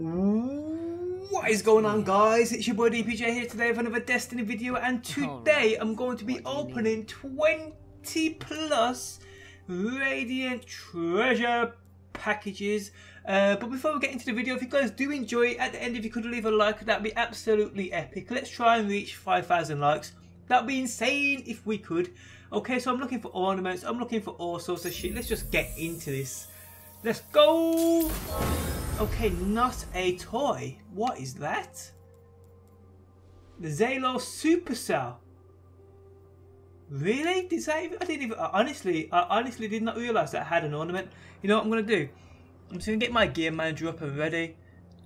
What is going on guys? It's your boy DPJ here today with another Destiny video and today I'm going to be opening 20 plus Radiant Treasure packages. Uh, but before we get into the video, if you guys do enjoy it, at the end if you could leave a like, that'd be absolutely epic. Let's try and reach 5,000 likes. That'd be insane if we could. Okay, so I'm looking for ornaments, I'm looking for all sorts of shit. Let's just get into this. Let's go! Okay, not a toy. What is that? The Zhalo Supercell. Really? Did that even, I didn't even, honestly, I honestly did not realise that I had an ornament. You know what I'm going to do? I'm just to get my gear manager up and ready.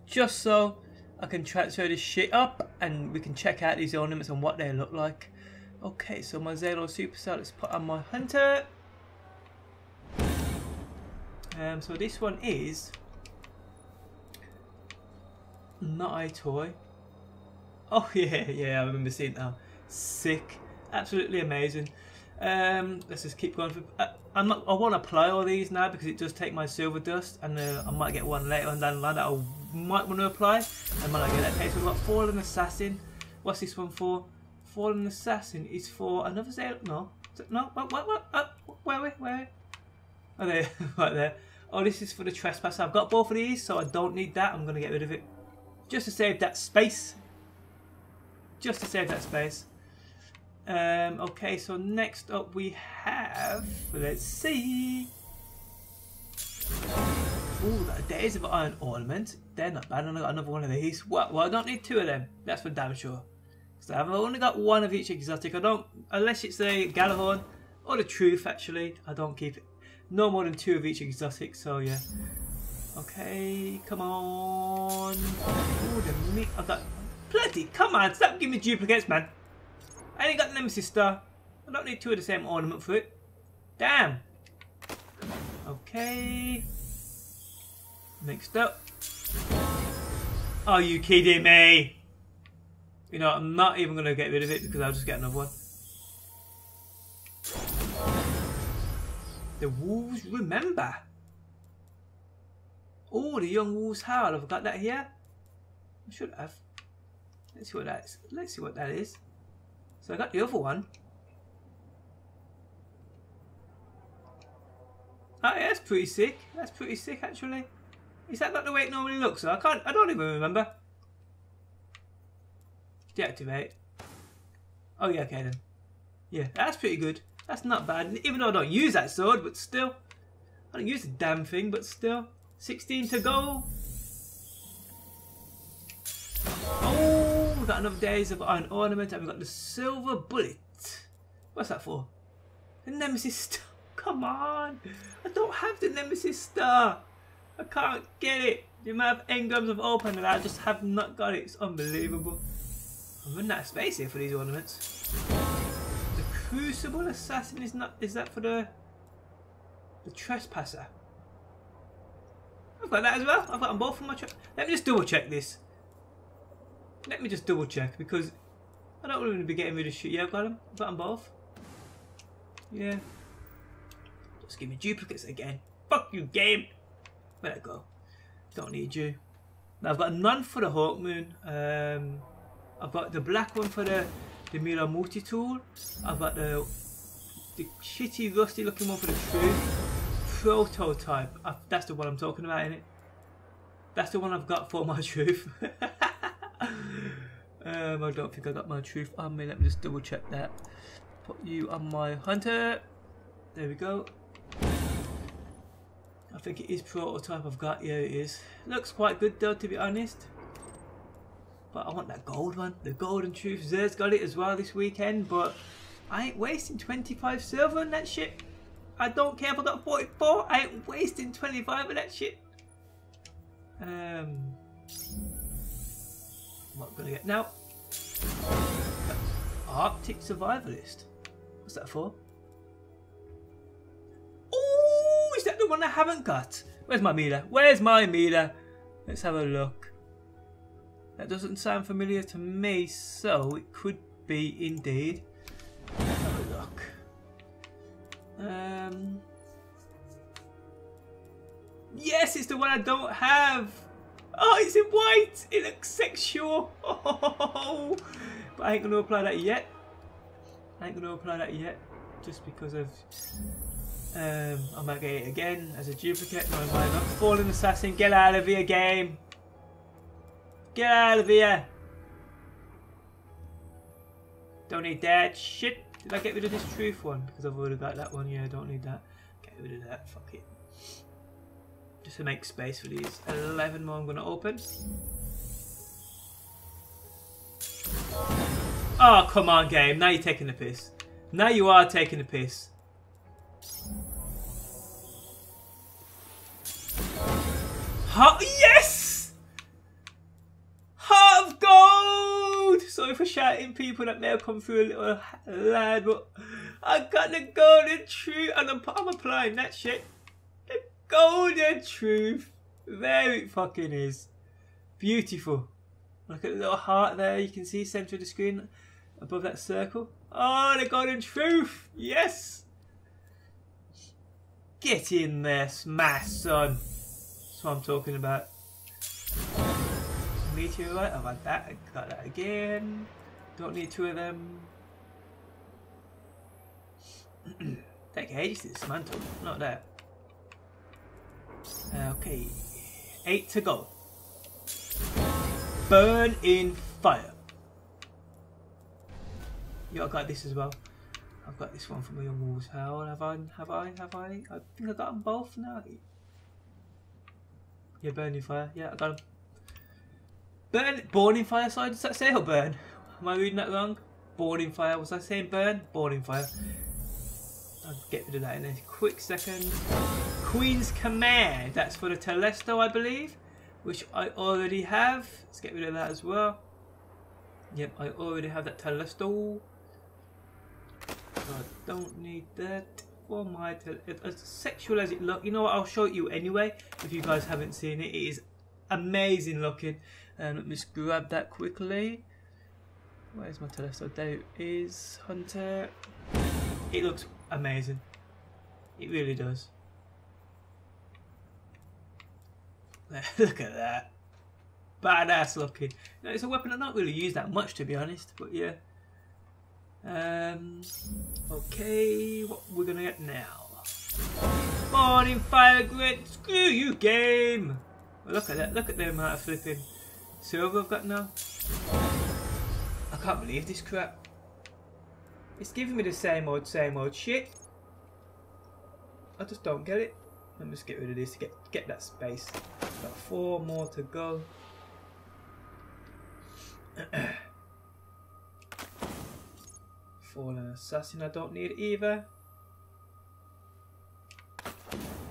Just so I can transfer this shit up and we can check out these ornaments and what they look like. Okay, so my Zhalo Supercell, let's put on my Hunter. Um, so this one is not a toy. Oh yeah, yeah, I remember seeing that. Sick, absolutely amazing. Um, let's just keep going. For, uh, I'm not, I want to apply all these now because it does take my silver dust, and uh, I might get one later on down the line that I might want to apply. And might I get that case, we've got Fallen Assassin. What's this one for? Fallen Assassin is for another sale. No, no, what, what, what? Uh, where, where, where? Oh, there, right there. Oh, this is for the trespasser. I've got both of these, so I don't need that. I'm going to get rid of it. Just to save that space. Just to save that space. Um, okay, so next up we have, let's see. Ooh, the Days of Iron Ornament. They're not bad. I got another one of these. Well, well, I don't need two of them. That's for damn sure. So I've only got one of each exotic. I don't, unless it's a Gjallarhorn or the Truth actually. I don't keep it. No more than two of each exotic, so yeah. Okay, come on. Oh, the meat. I've got plenty. Come on, stop giving me duplicates, man. I ain't got Nemesis Star. I don't need two of the same ornament for it. Damn. Okay. Next up. Are you kidding me? You know, I'm not even going to get rid of it because I'll just get another one. The wolves remember. Oh, the young wolves howl. I've got that here. I should have. Let's see what that is. Let's see what that is. So I got the other one. Oh, yeah, that's pretty sick. That's pretty sick, actually. Is that not the way it normally looks? I can't. I don't even remember. Deactivate. Oh yeah, okay then. Yeah, that's pretty good. That's not bad. Even though I don't use that sword, but still. I don't use the damn thing, but still. 16 to go. Oh, we got another Days of an Ornament, and we got the Silver Bullet. What's that for? The Nemesis Star. Come on. I don't have the Nemesis Star. I can't get it. The amount of engrams I've opened and I just have not got it. It's unbelievable. I'm running out of space here for these ornaments. The crucible Assassin is not. Is that for the the Trespasser? I've that as well. I've got them both for my. Let me just double check this. Let me just double check because I don't really be getting rid of shit. Yeah, I've got them. I've got them both. Yeah. Just give me duplicates again. Fuck you, game. It go. Don't need you. Now I've got none for the Hawkmoon. Um, I've got the black one for the the MIDA multi-tool. I've got the the shitty rusty looking one for the true prototype. I, that's the one I'm talking about in it. That's the one I've got for my truth. um, I don't think I got my truth on me. Let me just double check that. Put you on my hunter. There we go. I think it is prototype I've got. Yeah, it is. Looks quite good though, to be honest. But I want that gold one. The golden truth. Xûr's got it as well this weekend. But I ain't wasting 25 silver on that shit. I don't care if I got 44. I ain't wasting 25 of that shit. Um, what gonna get now? Arctic Survivalist. What's that for? Oh, is that the one I haven't got? Where's my MIDA? Where's my MIDA? Let's have a look. That doesn't sound familiar to me, so it could be indeed. Um, yes, it's the one I don't have. Oh, it's in white. It looks sexual. But I ain't to apply that yet. I ain't to apply that yet. Just because of... Um, I might get it again as a duplicate. No, I might not. Fallen Assassin, get out of here, game. Get out of here. Don't need that shit. Did I get rid of this truth one? Because I've already got that one. Yeah, I don't need that. Get rid of that. Fuck it. Just to make space for these 11 more I'm going to open. Oh, come on, game. Now you're taking the piss. Now you are taking the piss. Heart yes! Heart of gold! Sorry people that may have come through a little lad, but I got the golden truth and I'm, I'm applying that shit. The golden truth. There it fucking is. Beautiful. Look at the little heart there. You can see center of the screen above that circle. Oh, the golden truth. Yes. Get in there, smash, son. That's what I'm talking about. Meteorite, I've that, I got that again. Don't need two of them. Take ages to dismantle, not that. Uh, okay, eight to go. Burn in fire. Yeah, I got this as well. I've got this one from my young wolves. How have I? Have I? Have I? I think I got them both now. Yeah, burn in fire. Yeah, I got them. Burn, born in fire. Sorry, does that say or burn? Am I reading that wrong? Born in fire. Was I saying burn? Born in fire. I'll get rid of that in a quick second. Queen's Command. That's for the Telesto, I believe, which I already have. Let's get rid of that as well. Yep, I already have that Telesto. So I don't need that for my as sexual as it look you know what I'll show you anyway if you guys haven't seen it it is amazing looking and um, let me just grab that quickly where's my it is hunter. It looks amazing. It really does. Look at that. Badass looking. Now, it's a weapon I don't really use that much to be honest but yeah. Um, okay, what we're gonna get now? Morning fire grid, screw you game! Look at that, look at the amount of flipping silver I've got now. Can't believe this crap. It's giving me the same old, same old shit. I just don't get it. Let me just get rid of this to get, get that space. Got four more to go. Fallen Assassin I don't need either.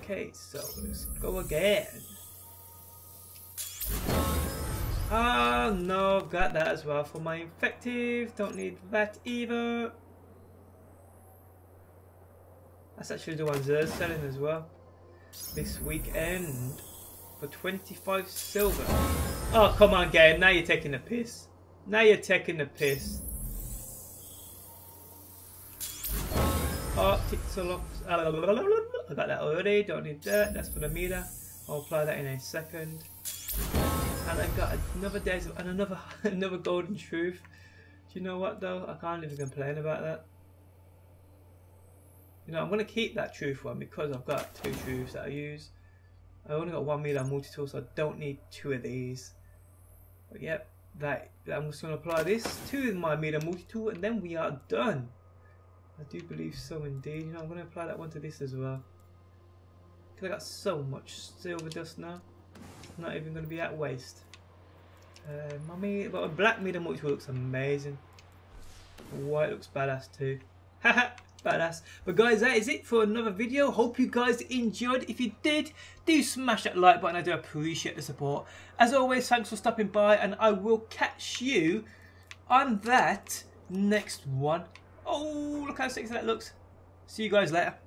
Okay, so let's go again. Oh no, I've got that as well for my Invective. Don't need that either. That's actually the ones they're selling as well. This weekend for 25 silver. Oh, come on, game. Now you're taking the piss. Now you're taking the piss. Oh, Arctic I got that already, don't need that, that's for the MIDA. I'll apply that in a second. And I've got another days and another another golden truth. Do you know what though? I can't even complain about that. You know, I'm gonna keep that truth one because I've got two truths that I use. I only got one MIDA multi-tool, so I don't need two of these. But yep, that I'm just gonna apply this to my MIDA multi-tool and then we are done. I do believe so indeed. You know, I'm going to apply that one to this as well. Because I got so much silver dust now. Not even going to be at waste. Uh, mummy, but a black medium which looks amazing. White looks badass too. Haha, badass. But guys, that is it for another video. Hope you guys enjoyed. If you did, do smash that like button. I do appreciate the support. As always, thanks for stopping by, and I will catch you on that next one. Oh, look how sexy that looks. See you guys later.